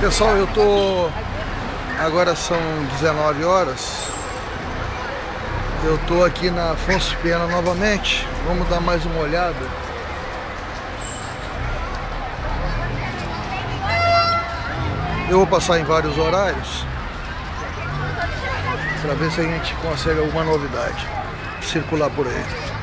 Pessoal, eu tô. Agora são 19 horas. Eu tô aqui na Afonso Pena novamente. Vamos dar mais uma olhada. Eu vou passar em vários horários para ver se a gente consegue alguma novidade circular por aí.